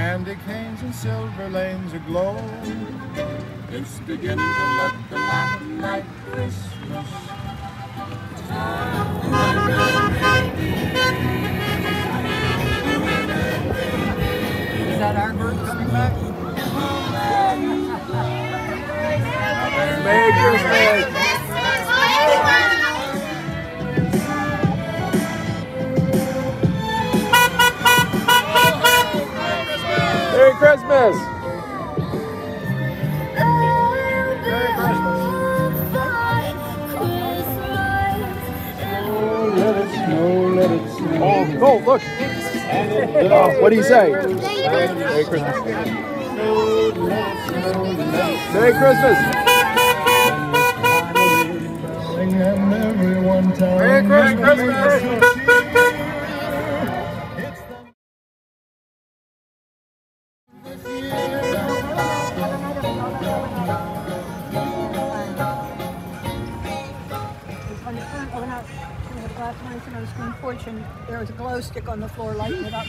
Candy canes and silver lanes aglow. It's beginning to look a lot like Christmas. Is that our group coming back? Merry Christmas. Merry Christmas. Let it snow, let it snow. Oh, oh, look. Oh, what do you say? Merry Christmas. Merry Christmas. Sing and everyone tell Merry Christmas. Went- night when I was fortune, there was a glow stick on the floor lighting it up.